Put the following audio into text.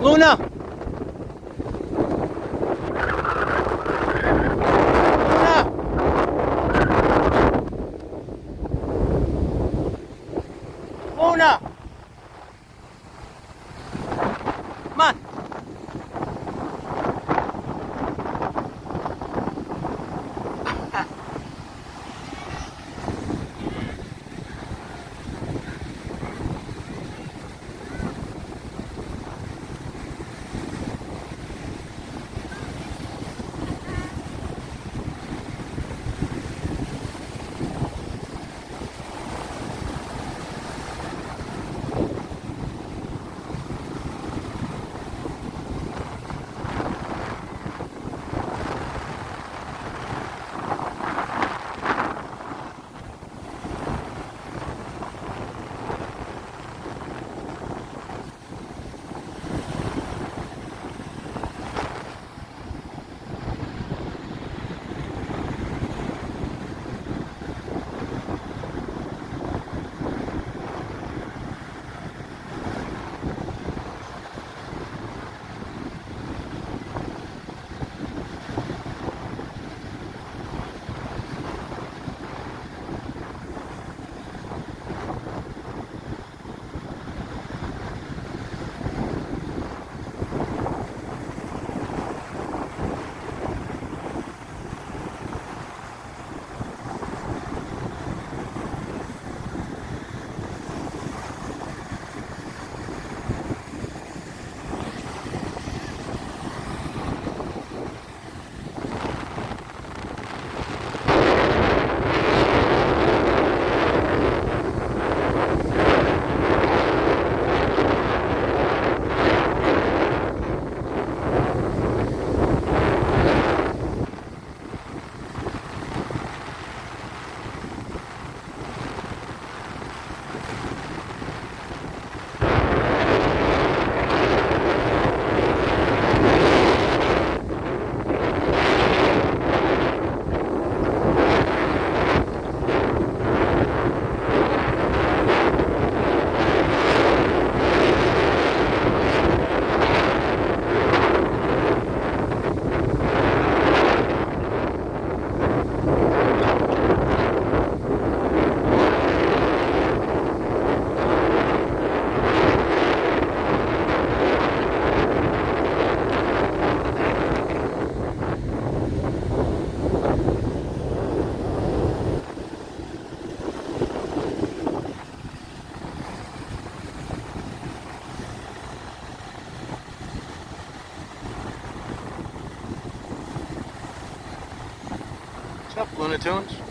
Luna! Luna! Luna! Looney Tunes?